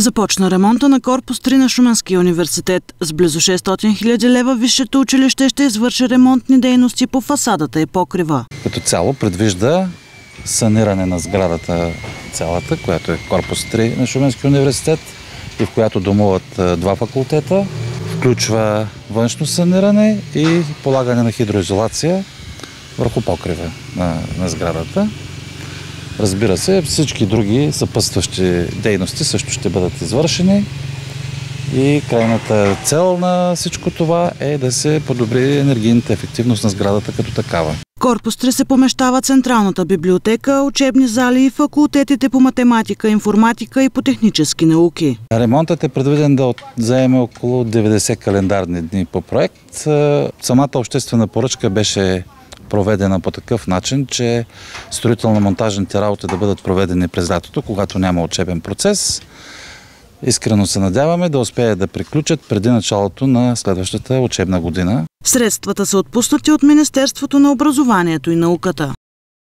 Започна ремонта на корпус 3 на Шуменския университет. С близо 600 хиляди лева Висшето училище ще извърши ремонтни дейности по фасадата и покрива. Като цяло предвижда саниране на сградата цялата, която е корпус 3 на Шуменския университет и в която домуват два факултета. Включва външно саниране и полагане на хидроизолация върху покрива на, на сградата. Разбира се, всички други съпътстващи дейности също ще бъдат извършени. И крайната цел на всичко това е да се подобри енергийната ефективност на сградата като такава. Корпус 3 се помещава Централната библиотека, учебни зали и факултетите по математика, информатика и по технически науки. Ремонтът е предвиден да заеме около 90 календарни дни по проект. Самата обществена поръчка беше проведена по такъв начин, че строително-монтажните работи да бъдат проведени през лятото, когато няма учебен процес. Искрено се надяваме да успеят да приключат преди началото на следващата учебна година. Средствата са отпуснати от Министерството на образованието и науката.